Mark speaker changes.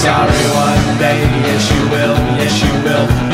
Speaker 1: Sorry one day, yes you will, yes you will